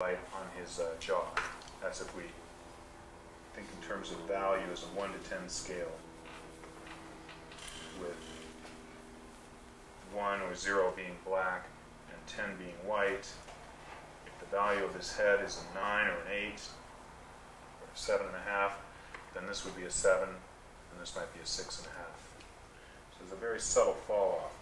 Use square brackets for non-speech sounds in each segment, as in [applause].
light on his uh, jaw. That's if we think in terms of value as a 1 to 10 scale, with 1 or 0 being black and 10 being white. If the value of his head is a 9 or an 8 or 7.5, then this would be a 7, and this might be a 6.5. So there's a very subtle fall off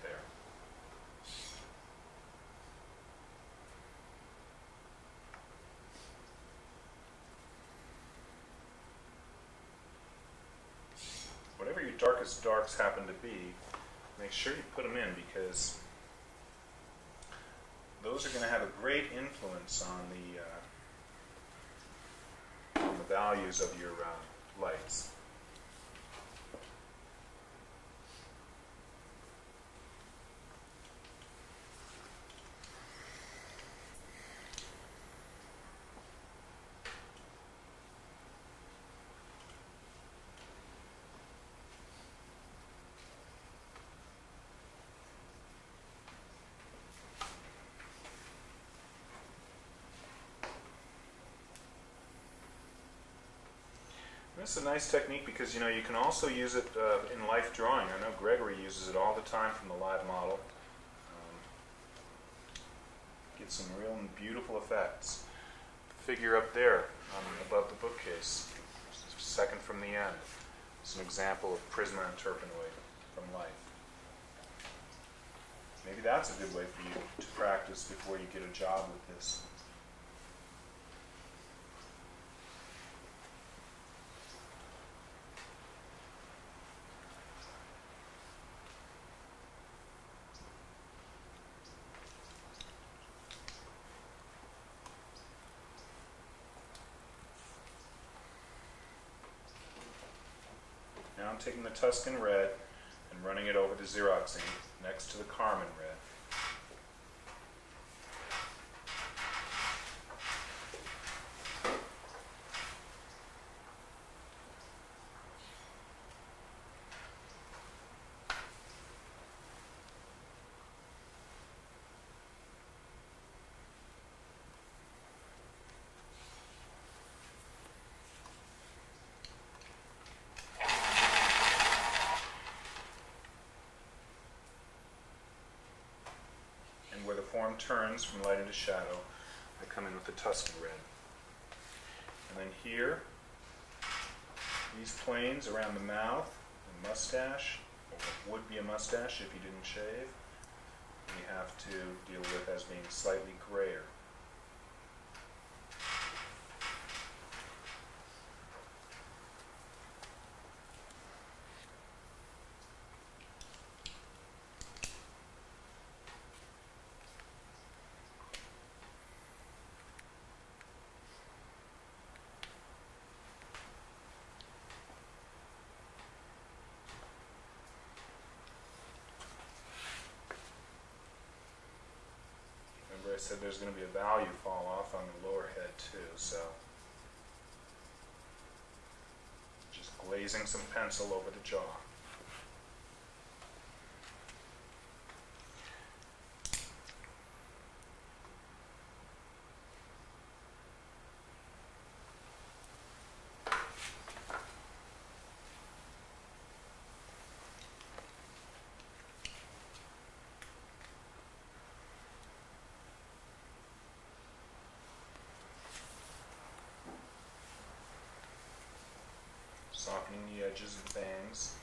darkest darks happen to be, make sure you put them in because those are going to have a great influence on the uh, on the values of your uh, lights. Is a nice technique because you know you can also use it uh, in life drawing. I know Gregory uses it all the time from the live model. Um, get some real beautiful effects. Figure up there um, above the bookcase, second from the end. It's an example of prisma and Turpenoid from life. Maybe that's a good way for you to practice before you get a job with this. I'm taking the Tuscan red and running it over to Xeroxing next to the Carmine red. Turns from light into shadow, I come in with the Tuscan red. And then here, these planes around the mouth, the mustache, or would be a mustache if you didn't shave, we have to deal with as being slightly grayer. I said there's going to be a value fall off on the lower head too, so just glazing some pencil over the jaw. softening the edges bangs.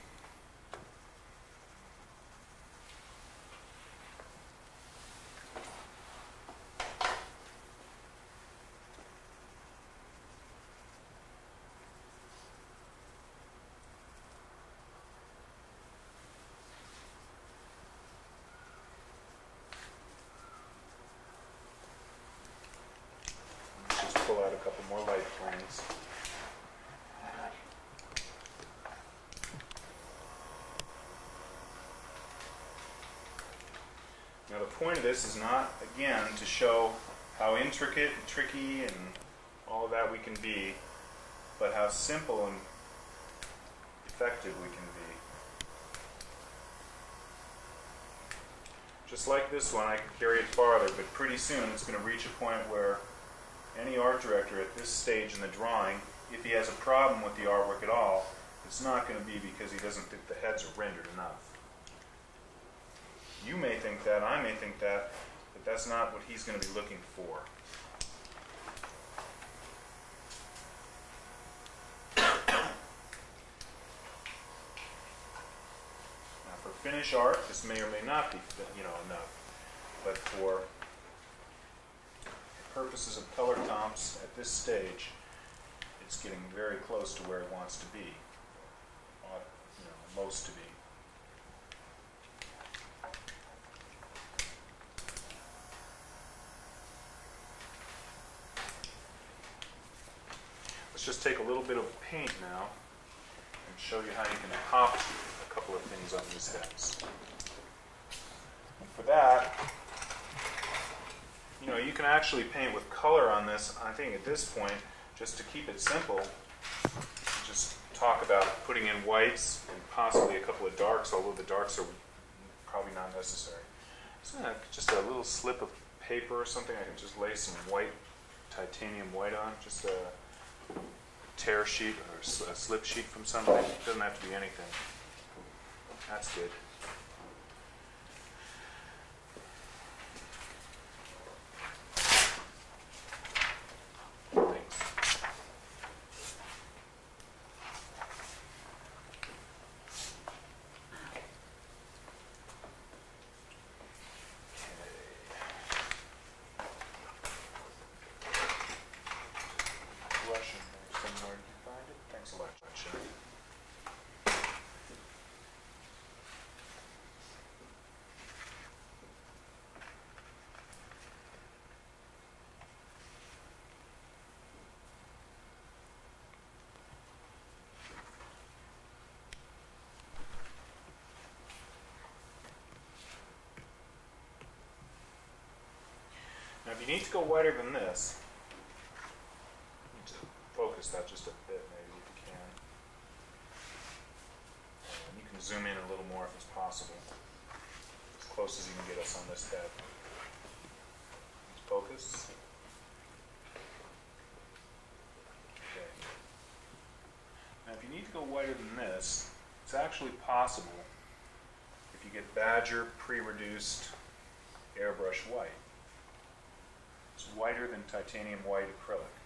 Just pull out a couple more light planes. Now the point of this is not, again, to show how intricate and tricky and all that we can be, but how simple and effective we can be. Just like this one, I can carry it farther, but pretty soon it's going to reach a point where any art director at this stage in the drawing, if he has a problem with the artwork at all, it's not going to be because he doesn't think the heads are rendered enough. You may think that, I may think that, but that's not what he's going to be looking for. [coughs] Now, for finish art, this may or may not be, you know, enough. But for purposes of color comps at this stage, it's getting very close to where it wants to be, ought, you know, most to be. Let's just take a little bit of paint now and show you how you can pop a couple of things on these heads. For that, you know, you can actually paint with color on this. I think at this point, just to keep it simple, just talk about putting in whites and possibly a couple of darks, although the darks are probably not necessary. So uh, just a little slip of paper or something, I can just lay some white, titanium white on, just a tear sheet or a slip sheet from somebody. It doesn't have to be anything. That's good. Now, if you need to go wider than this, need to focus that just a bit, maybe, if you can. And you can zoom in a little more if it's possible. As close as you can get us on this head. Focus. Okay. Now, if you need to go wider than this, it's actually possible if you get Badger pre-reduced airbrush white. Whiter than titanium white acrylic.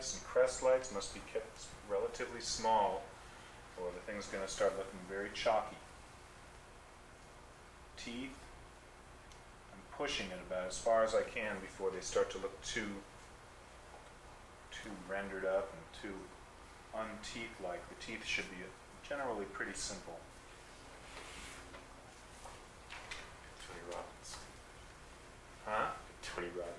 Highlights and crest lights must be kept relatively small or the thing's going to start looking very chalky. Teeth, I'm pushing it about as far as I can before they start to look too too rendered up and too unteeth-like. The teeth should be generally pretty simple. Tony Robbins. Huh? Tony Robbins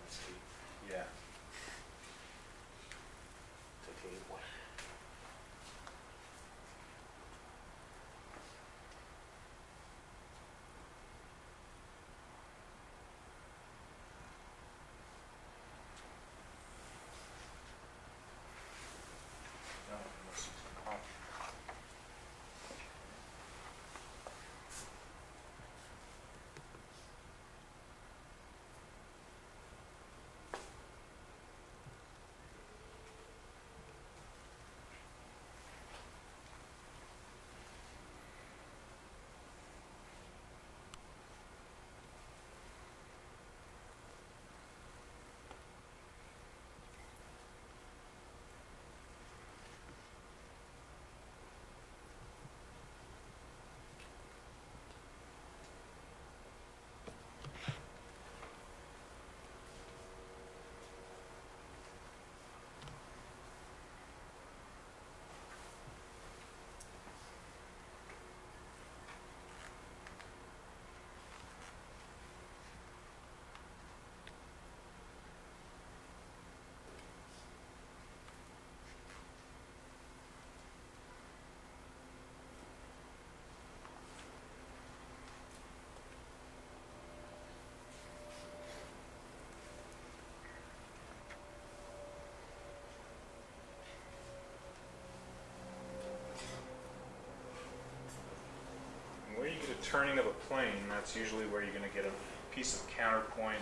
turning of a plane, that's usually where you're going to get a piece of counterpoint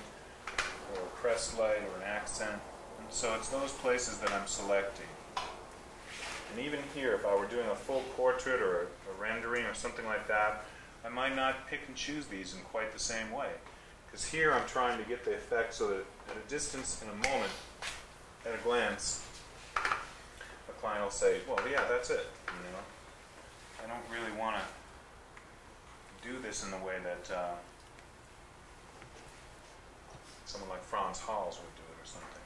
or a crest light or an accent. And so it's those places that I'm selecting. And even here, if I were doing a full portrait or a, a rendering or something like that, I might not pick and choose these in quite the same way. Because here I'm trying to get the effect so that at a distance, in a moment, at a glance, a client will say, well, yeah, that's it. You know, I don't really want to do this in the way that uh, someone like Frans Hals would do it or something.